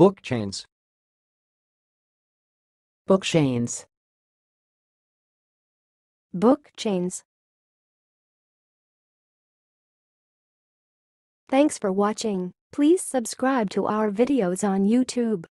Book chains. book chains, Book chains. Thanks for watching. Please subscribe to our videos on YouTube.